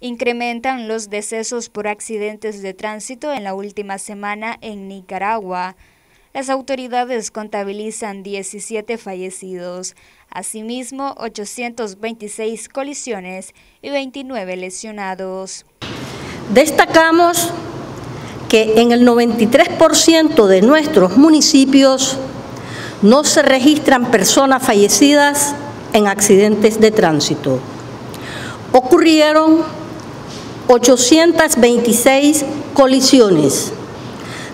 Incrementan los decesos por accidentes de tránsito en la última semana en Nicaragua. Las autoridades contabilizan 17 fallecidos, asimismo 826 colisiones y 29 lesionados. Destacamos que en el 93% de nuestros municipios no se registran personas fallecidas en accidentes de tránsito. Ocurrieron 826 colisiones.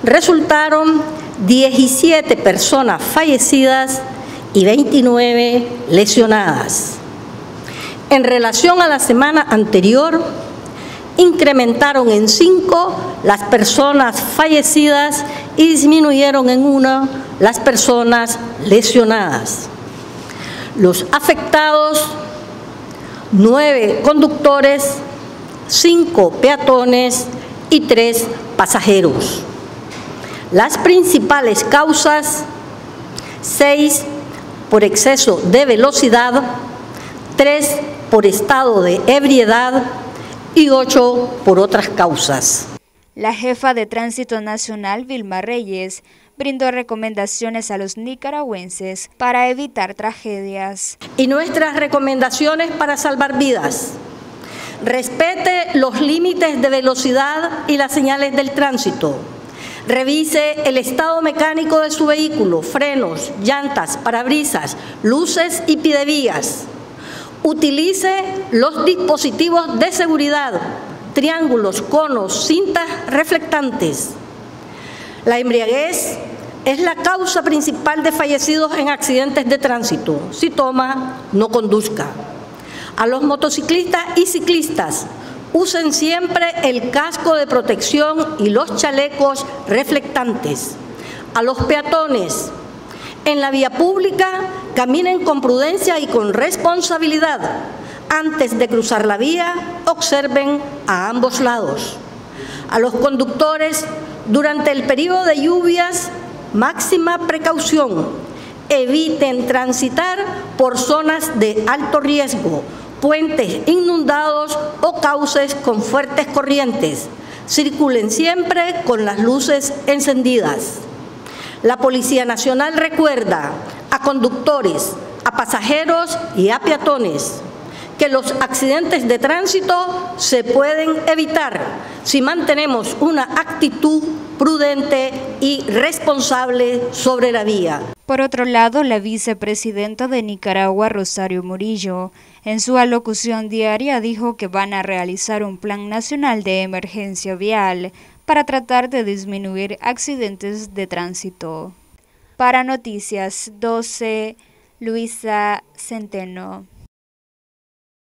Resultaron 17 personas fallecidas y 29 lesionadas. En relación a la semana anterior, incrementaron en 5 las personas fallecidas y disminuyeron en 1 las personas lesionadas. Los afectados, 9 conductores, 5 peatones y 3 pasajeros. Las principales causas, 6 por exceso de velocidad, 3 por estado de ebriedad y 8 por otras causas. La jefa de Tránsito Nacional, Vilma Reyes, brindó recomendaciones a los nicaragüenses para evitar tragedias. Y nuestras recomendaciones para salvar vidas. Respete los límites de velocidad y las señales del tránsito. Revise el estado mecánico de su vehículo, frenos, llantas, parabrisas, luces y pidevías. Utilice los dispositivos de seguridad, triángulos, conos, cintas reflectantes. La embriaguez es la causa principal de fallecidos en accidentes de tránsito. Si toma, no conduzca. A los motociclistas y ciclistas Usen siempre el casco de protección y los chalecos reflectantes. A los peatones, en la vía pública, caminen con prudencia y con responsabilidad. Antes de cruzar la vía, observen a ambos lados. A los conductores, durante el periodo de lluvias, máxima precaución. Eviten transitar por zonas de alto riesgo puentes inundados o cauces con fuertes corrientes. Circulen siempre con las luces encendidas. La Policía Nacional recuerda a conductores, a pasajeros y a peatones que los accidentes de tránsito se pueden evitar si mantenemos una actitud prudente y responsable sobre la vía. Por otro lado, la vicepresidenta de Nicaragua, Rosario Murillo, en su alocución diaria dijo que van a realizar un plan nacional de emergencia vial para tratar de disminuir accidentes de tránsito. Para Noticias 12, Luisa Centeno.